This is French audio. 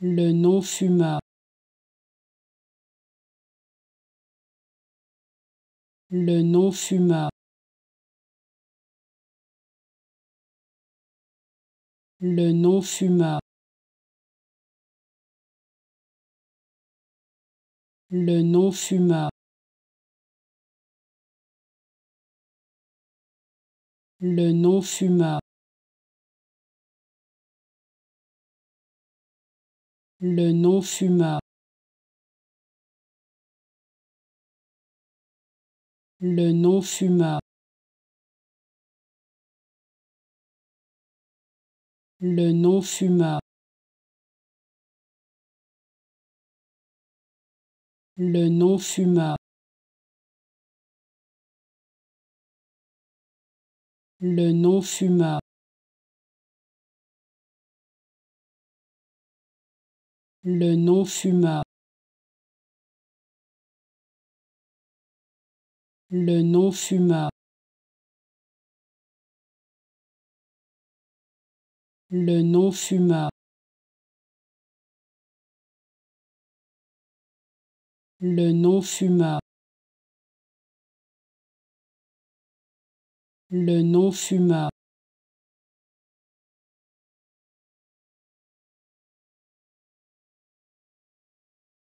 Le non-fumeur. Le non-fumeur. Le non-fumeur. Le non-fumeur. Le non-fumeur. Le non-fumeur. Le non-fumeur. Le non-fumeur. Le non-fumeur. Le non-fumeur. Le non-fumeur. Le non-fumeur. Le non-fumeur. Le non-fumeur. Le non-fumeur.